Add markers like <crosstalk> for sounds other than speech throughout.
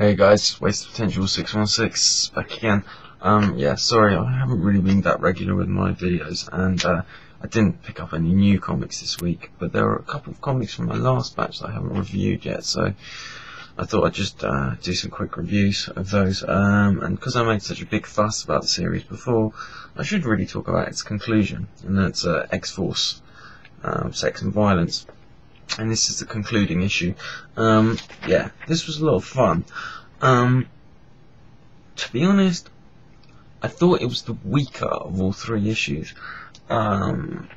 Hey guys, Waste Potential 616 back again. Um, yeah, sorry, I haven't really been that regular with my videos, and uh, I didn't pick up any new comics this week, but there are a couple of comics from my last batch that I haven't reviewed yet, so I thought I'd just uh, do some quick reviews of those. Um, and because I made such a big fuss about the series before, I should really talk about its conclusion, and that's uh, X-Force, um, Sex and Violence and this is the concluding issue. Um, yeah, this was a lot of fun. Um, to be honest, I thought it was the weaker of all three issues. Um,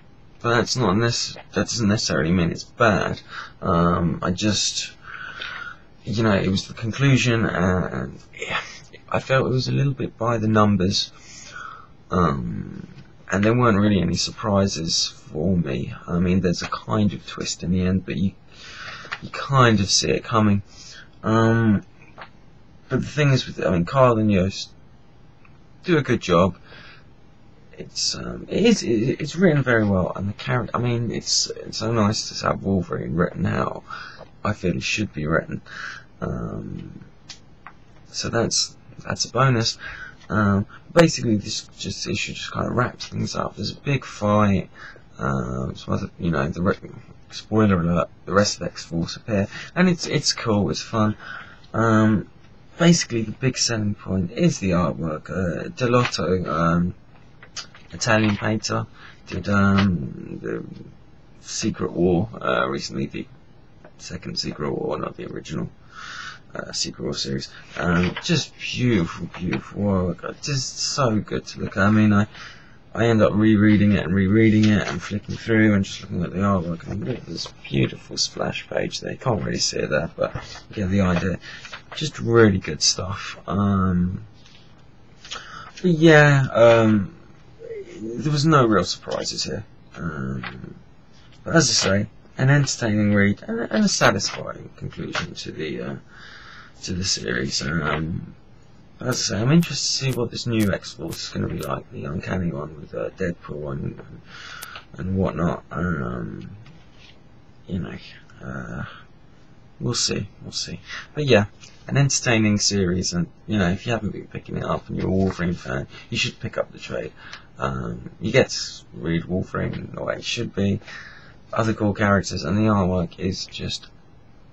but that's not that doesn't necessarily mean it's bad. Um, I just, you know, it was the conclusion, and yeah, I felt it was a little bit by the numbers. Um, and there weren't really any surprises for me. I mean, there's a kind of twist in the end, but you you kind of see it coming. Um, but the thing is, with I mean, Kyle and Yost do a good job. It's um, it is it, it's written very well, and the character. I mean, it's it's so nice to have Wolverine written how I feel it should be written. Um, so that's that's a bonus. Um, basically, this just issue just kind of wraps things up. There's a big fight. Um, so you know, the spoiler alert: the rest of X Force appear, and it's it's cool. It's fun. Um, basically, the big selling point is the artwork. Uh, Dell'Otto, um, Italian painter, did um, the Secret War uh, recently, the second Secret War, not the original uh, Secret War series. Um, just beautiful, beautiful work. Just so good to look at. I mean, I I end up rereading it and rereading it and flicking through and just looking at the artwork. And look at this beautiful splash page there. You can't really see it there, but you get the idea. Just really good stuff. Um, yeah, um, there was no real surprises here. Um, but as I say, an entertaining read and, and a satisfying conclusion to the uh, to the series. Um, as I say, I'm interested to see what this new X-Force is going to be like, the Uncanny one with uh, Deadpool and and whatnot. Um, you know, uh, we'll see, we'll see. But yeah, an entertaining series, and you know, if you haven't been picking it up and you're a Wolverine fan, you should pick up the trade. Um, you get to read Wolverine the way it should be, other cool characters, and the artwork is just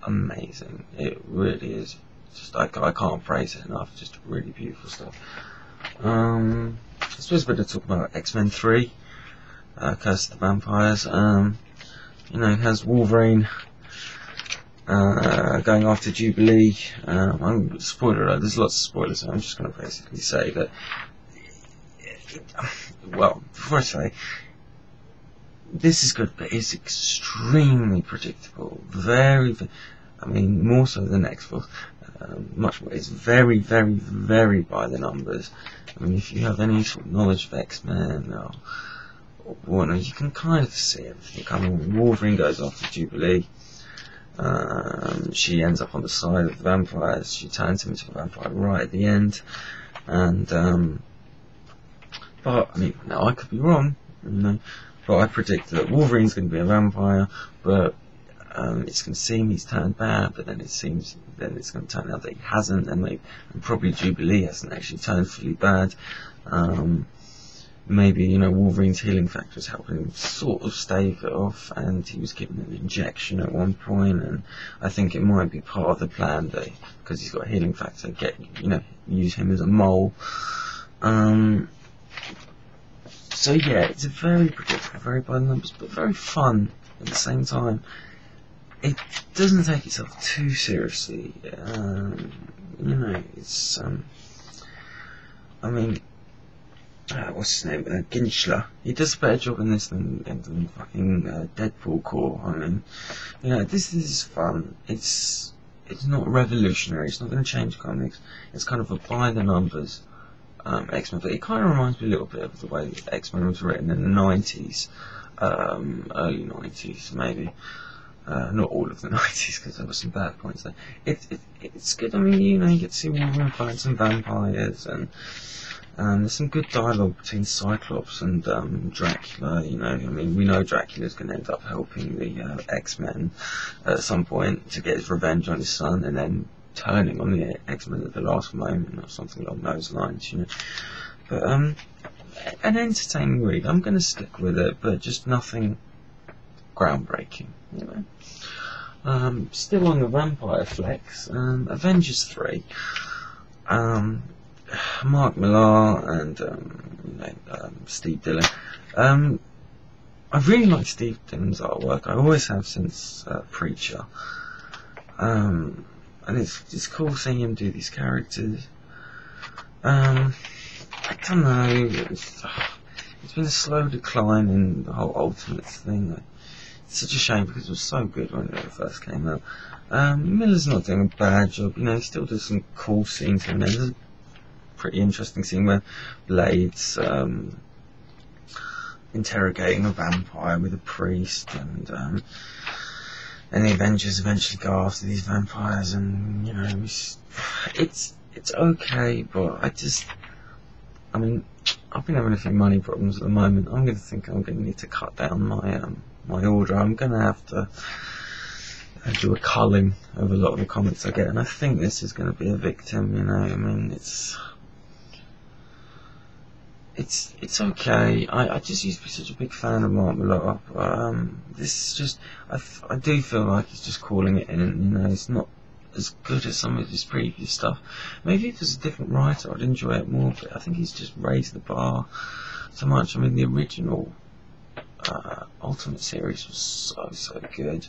amazing. It really is just I, I can't praise it enough. Just really beautiful stuff. Um, I suppose we're going to talk about X Men Three, uh, Curse of the Vampires. Um, you know, it has Wolverine uh, going after Jubilee. Um, I'm spoiler alert. There's lots of spoilers. So I'm just going to basically say that. Well, before I say, this is good, but it's extremely predictable. Very, I mean, more so than X Force. Um, much more. It's very, very, very by the numbers. I mean, if you have any sort of knowledge of X-Men or, or you can kind of see everything coming. Wolverine goes after Jubilee. Um, she ends up on the side of the vampires. She turns him into a vampire right at the end. And, um, but, I mean, now I could be wrong, you know, but I predict that Wolverine's going to be a vampire, but um, it's going to seem he's turned bad, but then it seems then it's going to turn out that he hasn't, and, maybe, and probably Jubilee hasn't actually turned fully bad. Um, maybe you know Wolverine's healing factor is helping him sort of stave it off, and he was given an injection at one point, and I think it might be part of the plan that because he's got a healing factor, get you know use him as a mole. Um, so yeah, it's a very predictable, very by the numbers, but very fun at the same time it doesn't take itself too seriously. Um, you know, it's um, I mean, uh, what's his name? Uh, Gischler. He does a better job in this than, than fucking uh, Deadpool Corps. I mean, you know, this, this is fun. It's it's not revolutionary. It's not going to change comics. It's kind of a by the numbers um, X Men. But it kind of reminds me a little bit of the way X Men was written in the nineties, um, early nineties maybe. Uh, not all of the <laughs> 90s because there were some bad points there. It, it, it's good. I mean, you know, you get to see Wolverine fight some vampires and um, there's some good dialogue between Cyclops and um, Dracula. You know, I mean, we know Dracula's going to end up helping the uh, X Men at some point to get his revenge on his son, and then turning on the X-Men at the last moment or something along those lines, you know. But um, an entertaining read. I'm going to stick with it, but just nothing groundbreaking, you know. Um, still on the vampire flex, um, Avengers 3. Um, Mark Millar and um, um, Steve Dillon. Um, I really like Steve Dillon's artwork. I always have since uh, Preacher. Um, and it's it's cool seeing him do these characters. Um, I don't know. It's, it's been a slow decline in the whole Ultimates thing. Such a shame because it was so good when it first came out. Um, Millar's not doing a bad job. You know, he still does some cool scenes in there. There's a pretty interesting scene where Blade's um, interrogating a vampire with a priest, and um, and the Avengers eventually go after these vampires, and you know, it's it's, it's okay, but I just, I mean, I've been having a few money problems at the moment. I'm going to think I'm going to need to cut down my um, my order. I'm going to have to uh, do a culling of a lot of the comics I get, and I think this is going to be a victim. You know, I mean, it's it's it's okay. I, I just used to be such a big fan of Mark Millar. Um, this is just I, I do feel like he's just calling it in. You know, it's not as good as some of his previous stuff. Maybe if it was a different writer, I'd enjoy it more. But I think he's just raised the bar so much. I mean, the original uh, Ultimate series was so so good.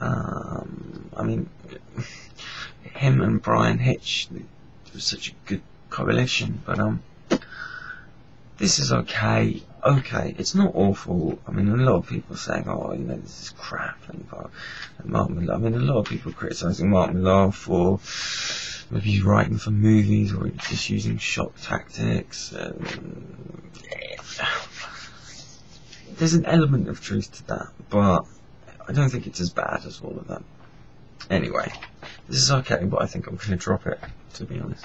Um, I mean, <laughs> him and Bryan Hitch, it was such a good correlation, But um this is okay. Okay, it's not awful. I mean, a lot of people saying, "Oh, you know, this is crap," and, and Mark Millar. I mean, a lot of people criticizing Mark Millar for maybe he's writing for movies or just using shock tactics. And, yeah. There's an element of truth to that, but I don't think it's as bad as all of them. Anyway, this is okay, but I think I'm going to drop it, to be honest.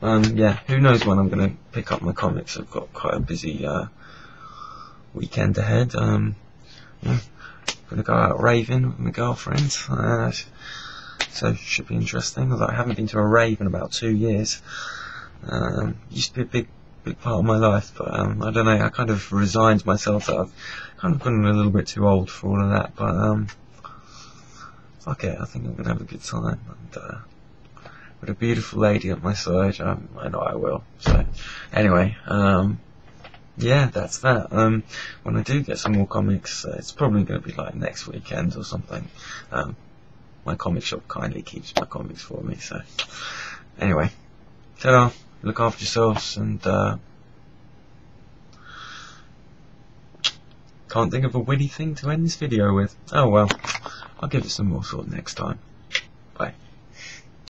Um, yeah, who knows when I'm going to pick up my comics. I've got quite a busy uh, weekend ahead. Um, yeah, going to go out raving with my girlfriend. Uh, so should be interesting. Although I haven't been to a rave in about two years. Um, used to be a big, big part of my life, but um, I don't know. I kind of resigned myself that I've kind of gotten a little bit too old for all of that. But um, fuck it, I think I'm gonna have a good time. And, uh, with a beautiful lady at my side, um, I know I will. So, anyway, um, yeah, that's that. Um, when I do get some more comics, uh, it's probably going to be like next weekend or something. Um, my comic shop kindly keeps my comics for me, so. Anyway, ta look after yourselves, and, uh, can't think of a witty thing to end this video with. Oh well, I'll give it some more thought next time. Bye.